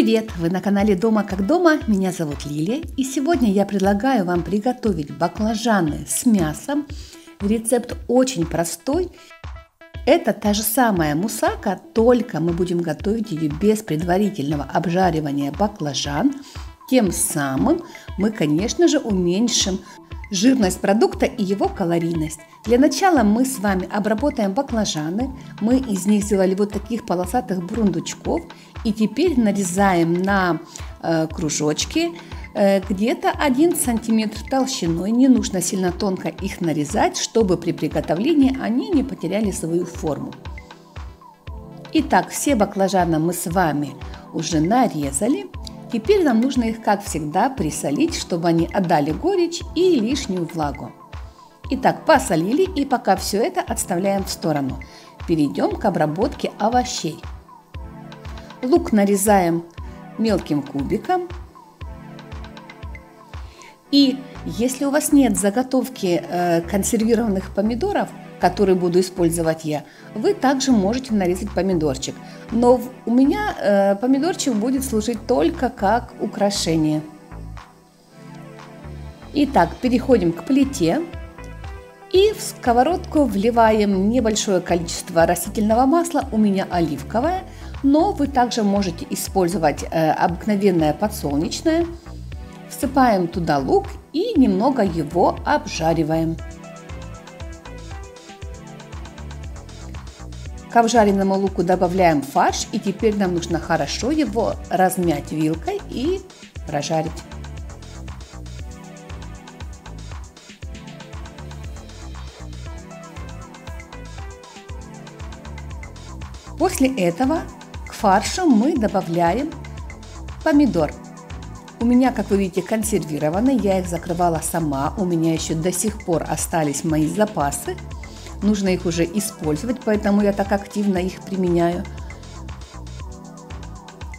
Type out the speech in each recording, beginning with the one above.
Привет! Вы на канале Дома как дома. Меня зовут Лилия. И сегодня я предлагаю вам приготовить баклажаны с мясом. Рецепт очень простой. Это та же самая мусака, только мы будем готовить ее без предварительного обжаривания баклажан. Тем самым мы, конечно же, уменьшим жирность продукта и его калорийность. Для начала мы с вами обработаем баклажаны. Мы из них сделали вот таких полосатых бурундучков. И теперь нарезаем на э, кружочки э, где-то 1 сантиметр толщиной. Не нужно сильно тонко их нарезать, чтобы при приготовлении они не потеряли свою форму. Итак, все баклажаны мы с вами уже нарезали. Теперь нам нужно их, как всегда, присолить, чтобы они отдали горечь и лишнюю влагу. Итак, посолили и пока все это отставляем в сторону. Перейдем к обработке овощей. Лук нарезаем мелким кубиком. И если у вас нет заготовки э, консервированных помидоров, которые буду использовать я, вы также можете нарезать помидорчик. Но у меня э, помидорчик будет служить только как украшение. Итак, переходим к плите. И в сковородку вливаем небольшое количество растительного масла, у меня оливковое, но вы также можете использовать э, обыкновенное подсолнечное. Всыпаем туда лук и немного его обжариваем. К обжаренному луку добавляем фарш и теперь нам нужно хорошо его размять вилкой и прожарить. После этого к фаршу мы добавляем помидор. У меня, как вы видите, консервированные, я их закрывала сама, у меня еще до сих пор остались мои запасы – нужно их уже использовать, поэтому я так активно их применяю.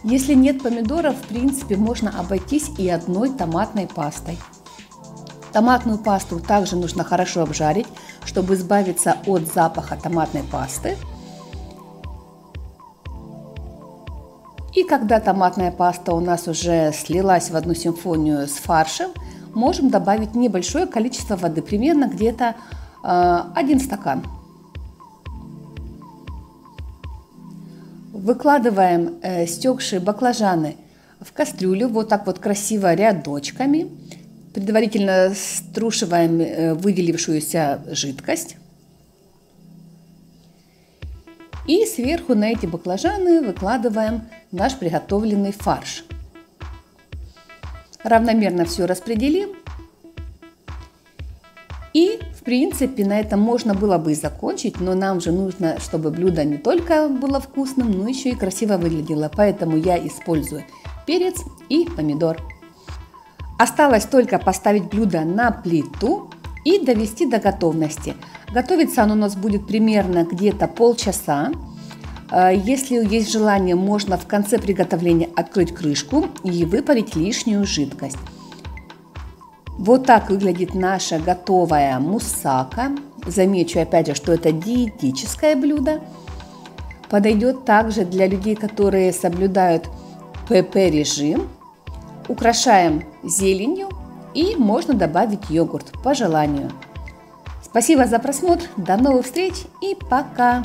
Если нет помидоров, в принципе, можно обойтись и одной томатной пастой. Томатную пасту также нужно хорошо обжарить, чтобы избавиться от запаха томатной пасты. И когда томатная паста у нас уже слилась в одну симфонию с фаршем, можем добавить небольшое количество воды, примерно где-то один стакан. Выкладываем э, стекшие баклажаны в кастрюлю вот так вот красиво рядочками. Предварительно струшиваем э, выделившуюся жидкость. И сверху на эти баклажаны выкладываем наш приготовленный фарш. Равномерно все распределим. И в принципе, на этом можно было бы и закончить, но нам же нужно, чтобы блюдо не только было вкусным, но еще и красиво выглядело. Поэтому я использую перец и помидор. Осталось только поставить блюдо на плиту и довести до готовности. Готовиться оно у нас будет примерно где-то полчаса. А, если есть желание, можно в конце приготовления открыть крышку и выпарить лишнюю жидкость. Вот так выглядит наша готовая мусака. Замечу опять же, что это диетическое блюдо. Подойдет также для людей, которые соблюдают ПП-режим. Украшаем зеленью и можно добавить йогурт по желанию. Спасибо за просмотр, до новых встреч и пока!